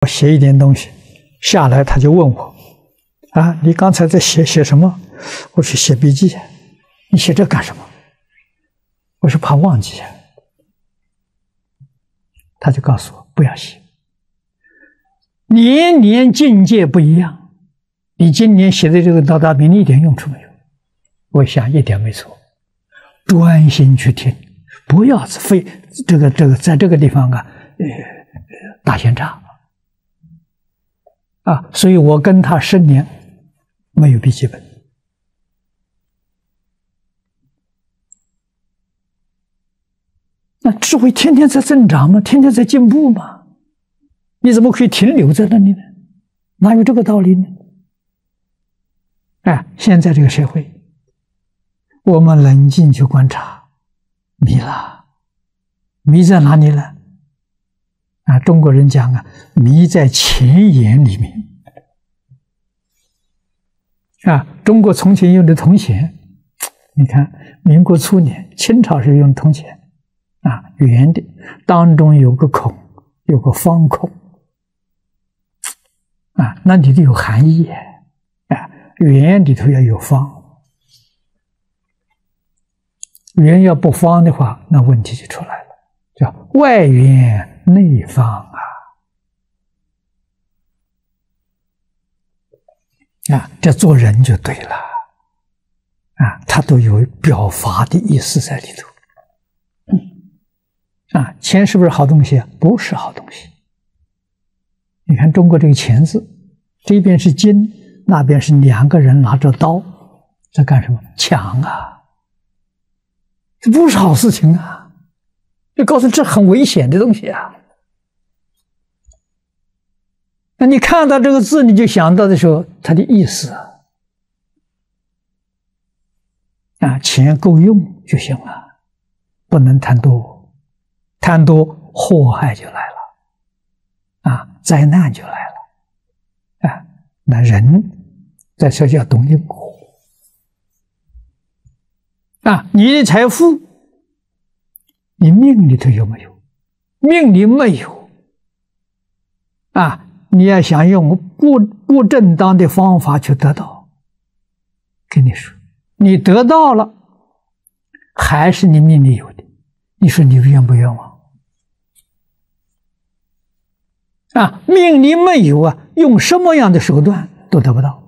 我写一点东西下来，他就问我：“啊，你刚才在写写什么？”我说：“写笔记。”你写这干什么？我说怕忘记。他就告诉我不要写。年年境界不一样，你今年写的这个《道大明》一点用处没有。我想一点没错，专心去听，不要非这个这个在这个地方啊，呃，打闲岔啊。所以我跟他十年没有笔记本。那智慧天天在增长吗？天天在进步吗？你怎么可以停留在那里呢？哪有这个道理呢？哎，现在这个社会，我们冷静去观察，迷了，迷在哪里了？啊，中国人讲啊，迷在钱眼里面。啊，中国从前用的铜钱，你看，民国初年，清朝时用铜钱。啊，圆的当中有个孔，有个方孔，啊，那里头有含义，啊，圆里头要有方，圆要不方的话，那问题就出来了，叫外圆内方啊，啊，这做人就对了，啊，他都有表法的意思在里头。啊，钱是不是好东西？不是好东西。你看中国这个“钱”字，这边是金，那边是两个人拿着刀在干什么？抢啊！这不是好事情啊！就告诉这很危险的东西啊！那你看到这个字，你就想到的时候，它的意思啊，钱够用就行了，不能贪多。贪多，祸害就来了，啊，灾难就来了，啊，那人在说叫懂因果，啊，你的财富，你命里头有没有？命里没有，啊，你要想用不不正当的方法去得到，跟你说，你得到了，还是你命里有的，你说你冤不冤枉？啊，命里没有啊，用什么样的手段都得不到。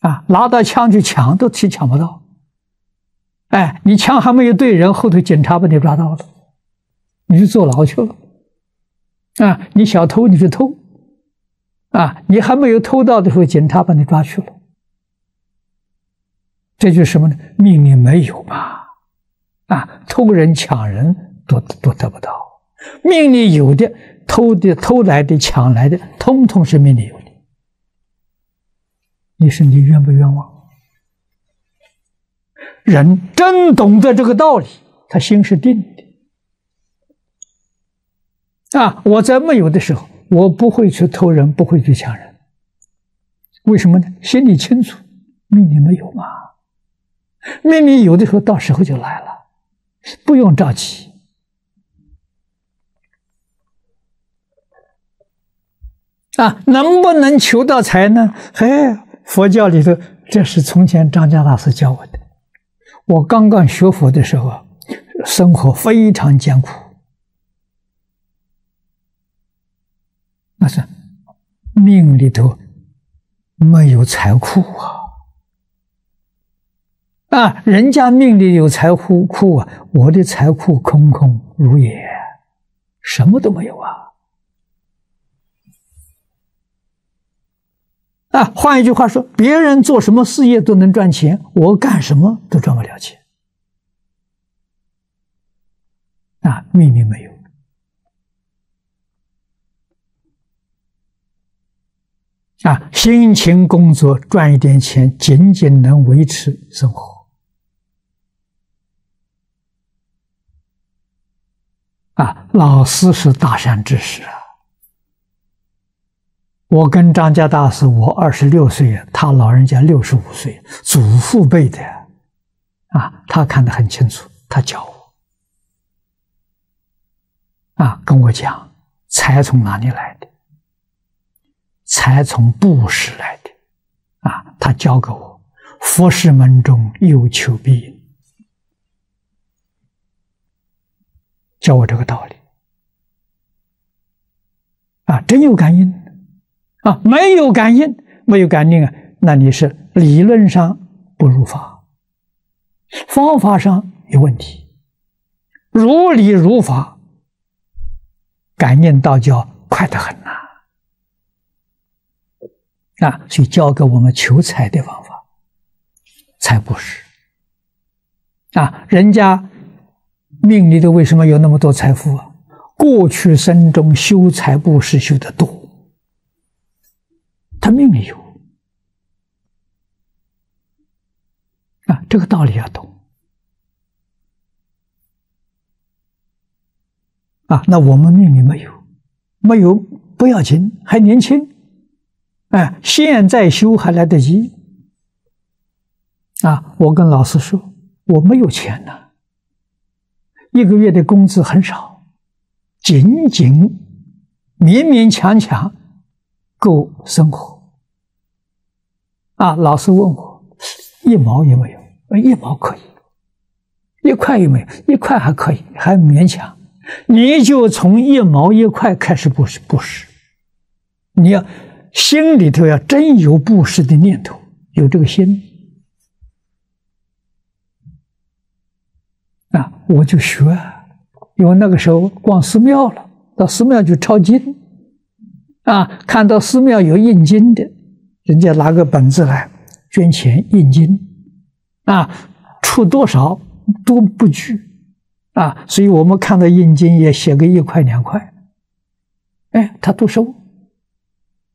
啊，拿到枪去抢都去抢不到。哎，你枪还没有对人，后头警察把你抓到了，你就坐牢去了。啊，你小偷你就偷，啊，你还没有偷到的时候，警察把你抓去了。这就是什么呢？命里没有嘛。啊，偷人抢人都都得不到，命里有的。偷的、偷来的、抢来的，通通是命里有的。你说你冤不冤枉？人真懂得这个道理，他心是定的。啊，我在没有的时候，我不会去偷人，不会去抢人。为什么呢？心里清楚，命里没有嘛。命里有的时候，到时候就来了，不用着急。啊，能不能求到财呢？嘿，佛教里头，这是从前张家大师教我的。我刚刚学佛的时候啊，生活非常艰苦，那是命里头没有财库啊！啊，人家命里有财库库啊，我的财库空空如也，什么都没有啊！啊，换一句话说，别人做什么事业都能赚钱，我干什么都赚不了钱。啊，命里没有。啊，辛勤工作赚一点钱，仅仅能维持生活。啊，老师是大善之士啊。我跟张家大师，我二十六岁，他老人家六十五岁，祖父辈的，啊，他看得很清楚，他教我，啊，跟我讲，财从哪里来的？才从布施来的。啊，他教给我，佛事门中有求必应，教我这个道理。啊，真有感应啊！没有感应，没有感应啊，那你是理论上不如法，方法上有问题。如理如法，感应道教快得很呐！所以教给我们求财的方法，财布施。啊，人家命里头为什么有那么多财富啊？过去生中修财布施修的多，他命里有啊，这个道理要懂啊。那我们命里没有，没有不要紧，还年轻，哎，现在修还来得及啊。我跟老师说，我没有钱呐，一个月的工资很少。仅仅勉勉强强够生活啊！老师问我一毛有没有？一毛可以，一块有没有？一块还可以，还勉强。你就从一毛一块开始布施，布施。你要心里头要真有布施的念头，有这个心。啊，我就学。因为那个时候逛寺庙了，到寺庙去抄经，啊，看到寺庙有印经的，人家拿个本子来捐钱印经，啊，出多少都不拘，啊，所以我们看到印经也写个一块两块，哎，他都收，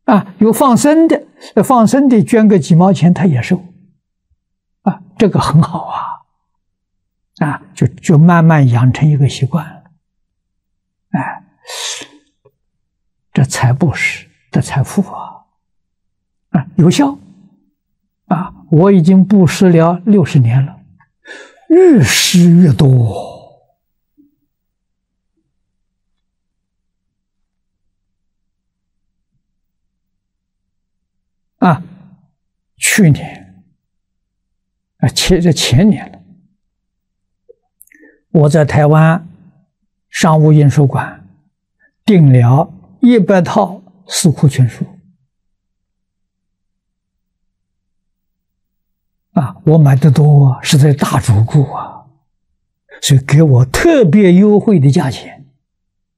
啊，有放生的，放生的捐个几毛钱他也收，啊，这个很好啊。啊，就就慢慢养成一个习惯了，哎，这财布施的财富啊，啊有效，啊，我已经布施了六十年了，越施越多，啊，去年，啊前这前年了。我在台湾商务印书馆订了一百套《四库全书》啊，我买的多，是在大主顾啊，所以给我特别优惠的价钱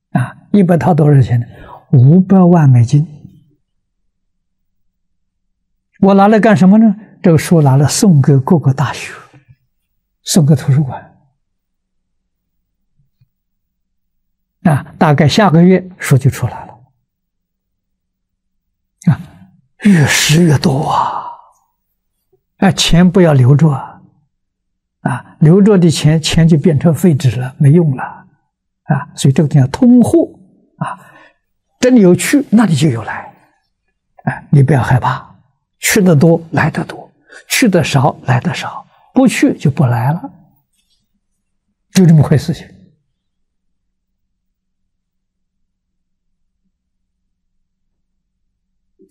啊，一百套多少钱呢？五百万美金。我拿来干什么呢？这个书拿来送给各个大学，送给图书馆。啊，大概下个月书就出来了，啊，越施越多啊！啊，钱不要留着啊，啊，留着的钱钱就变成废纸了，没用了，啊，所以这个叫通货啊，真有去那里就有来，哎，你不要害怕，去的多来的多，去的少来的少，不去就不来了，就这么回事情。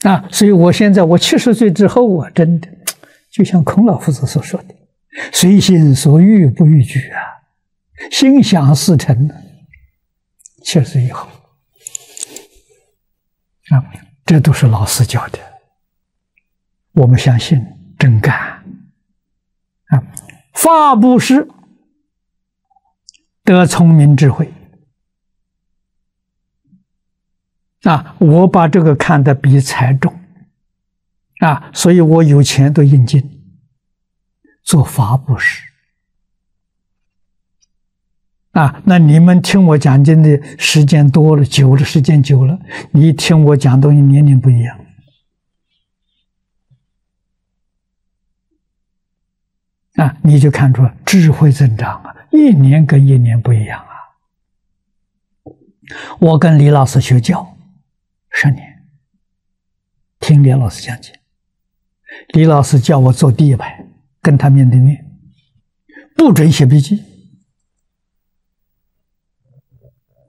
啊，所以我现在我七十岁之后啊，真的就像孔老夫子所说的“随心所欲不逾矩”啊，心想事成。七十岁以后啊，这都是老师教的，我们相信真干。啊，发布施得聪明智慧。啊，我把这个看得比财重，啊，所以我有钱都印经，做法布施，啊，那你们听我讲经的时间多了，久了，时间久了，你听我讲东西年龄不一样，啊，你就看出智慧增长啊，一年跟一年不一样啊。我跟李老师学教。十年，听李老师讲解，李老师叫我坐第一排，跟他面对面，不准写笔记。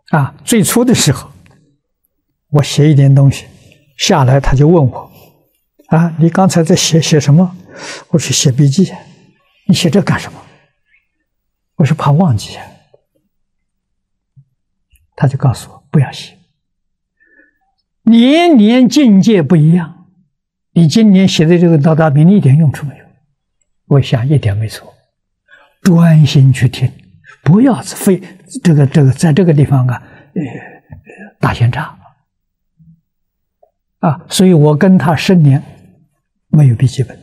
啊，最初的时候，我写一点东西下来，他就问我：“啊，你刚才在写写什么？”我说：“写笔记。”你写这干什么？我是怕忘记。他就告诉我不要写。年年境界不一样，你今年写的这个道大兵一点用处没有。我想一点没错，专心去听，不要非这个这个在这个地方啊，呃，打闲岔啊。所以我跟他十年没有笔记本。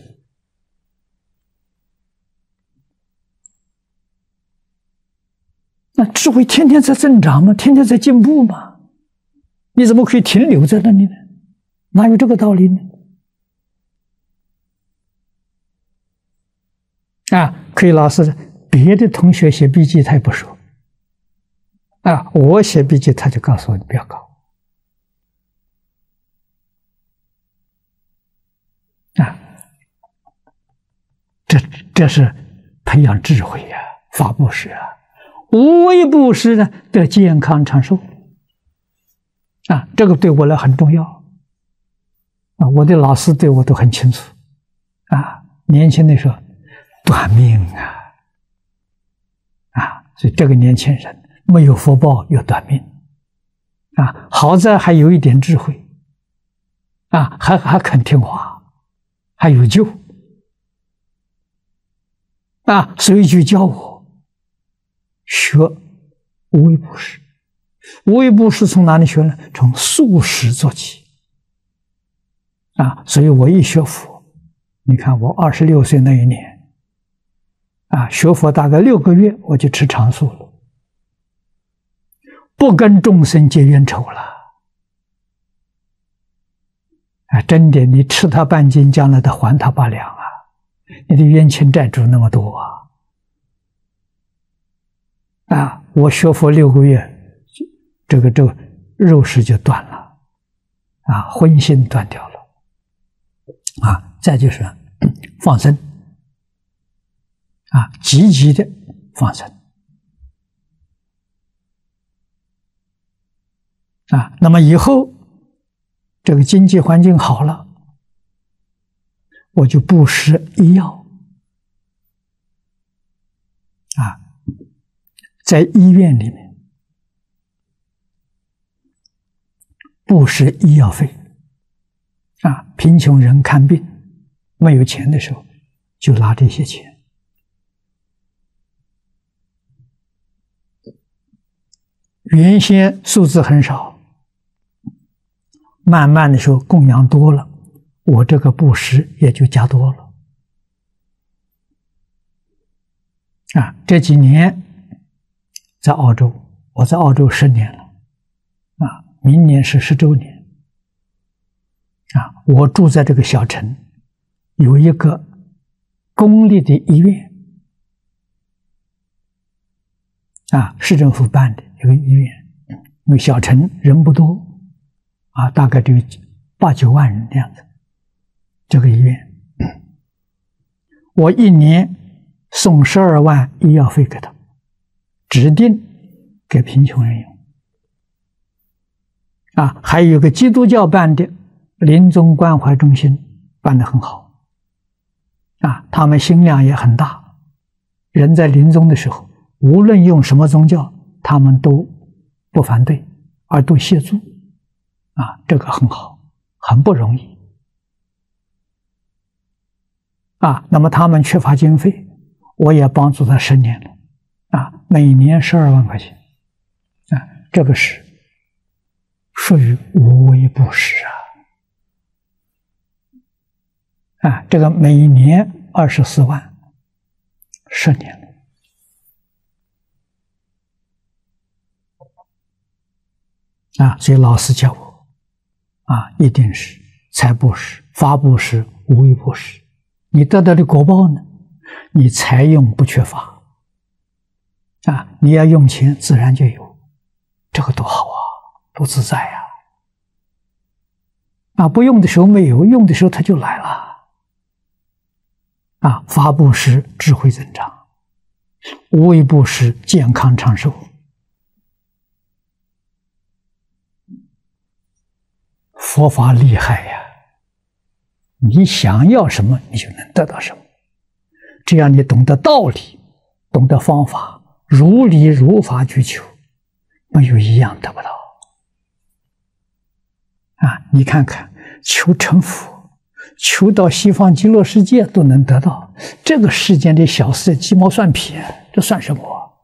那智慧天天在增长吗？天天在进步吗？你怎么可以停留在那里呢？哪有这个道理呢？啊，可以老师，别的同学写笔记他也不说。啊，我写笔记他就告诉我你不要搞。啊，这这是培养智慧呀，发布施啊。无微不施呢，得健康长寿啊！这个对我来很重要啊！我的老师对我都很清楚啊。年轻的时候短命啊啊！所以这个年轻人没有福报又短命啊，好在还有一点智慧啊，还还肯听话，还有救啊！所以就教我。学无为布施，无为布施从哪里学呢？从素食做起啊！所以我一学佛，你看我二十六岁那一年，啊，学佛大概六个月，我就吃长素了，不跟众生结冤仇了。啊，真的，你吃他半斤，将来得还他八两啊！你的冤亲债主那么多啊！啊！我学佛六个月，这个这个肉食就断了，啊，荤腥断掉了，啊，再就是放生，啊，积极的放生，啊，那么以后这个经济环境好了，我就不施医药，啊。在医院里面布施医药费啊，贫穷人看病没有钱的时候，就拿这些钱。原先数字很少，慢慢的时候供养多了，我这个布施也就加多了。啊，这几年。在澳洲，我在澳洲十年了，啊，明年是十周年，啊，我住在这个小城，有一个公立的医院，啊，市政府办的一个医院，因为小城人不多，啊，大概就八九万人这样子，这个医院，我一年送十二万医药费给他。指定给贫穷人用啊，还有个基督教办的临终关怀中心办的很好啊，他们心量也很大，人在临终的时候，无论用什么宗教，他们都不反对，而都协助啊，这个很好，很不容易啊。那么他们缺乏经费，我也帮助他十年了。每年十二万块钱，啊，这个是属于无微不施啊，啊，这个每年二十四万，十年。了，啊，所以老师教我，啊，一定是财布施、法布施、无微不施，你得到的果报呢，你财用不缺乏。啊！你要用钱，自然就有，这个多好啊，多自在呀！啊，不用的时候没有，用的时候它就来了。啊，发布施智慧增长，无为布施健康长寿。佛法厉害呀！你想要什么，你就能得到什么。只要你懂得道理，懂得方法，如理如法去求，没有一样得不到。啊，你看看，求成佛，求到西方极乐世界都能得到，这个世间的小事鸡毛蒜皮，这算什么？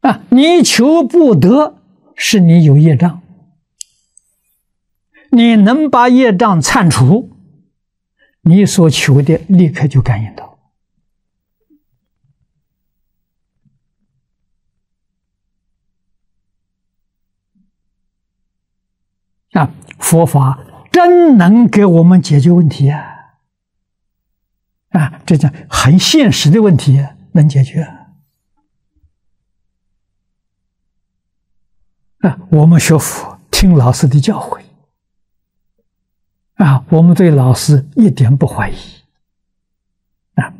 啊，你求不得，是你有业障。你能把业障铲除，你所求的立刻就感应到。啊，佛法真能给我们解决问题啊！啊，这叫很现实的问题，能解决。啊，我们学佛听老师的教诲，我们对老师一点不怀疑，啊，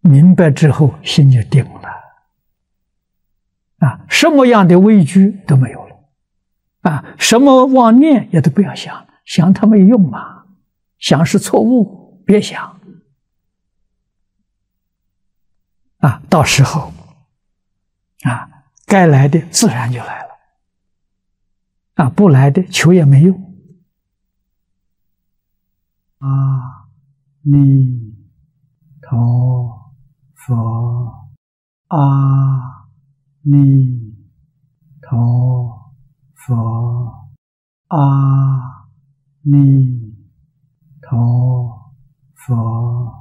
明白之后心就定了，啊，什么样的畏惧都没有了，啊，什么妄念也都不要想，想它没用嘛，想是错误，别想，啊，到时候，啊，该来的自然就来了。啊，不来的求也没用。阿弥陀佛阿弥陀佛阿弥陀佛。